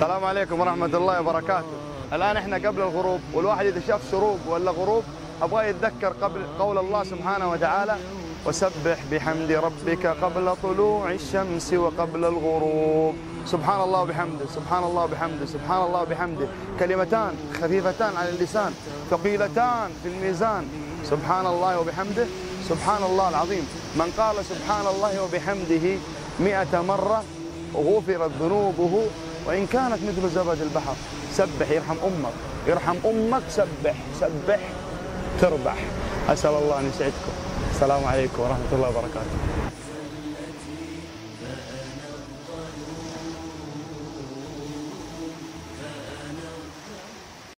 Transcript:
السلام عليكم ورحمة الله وبركاته. الآن إحنا قبل الغروب والواحد إذا شاف شروق ولا غروب أبغى يتذكر قبل قول الله سبحانه وتعالى وسبح بحمد ربك قبل طلوع الشمس وقبل الغروب. سبحان الله وبحمده سبحان الله وبحمده سبحان الله وبحمده كلمتان خفيفتان على اللسان ثقيلتان في الميزان. سبحان الله وبحمده سبحان الله العظيم. من قال سبحان الله وبحمده مئة مرة غفرت ذنوبه وإن كانت مثل زبد البحر سبح يرحم أمك. يرحم أمك سبح سبح تربح. أسأل الله أن يسعدكم. السلام عليكم ورحمة الله وبركاته.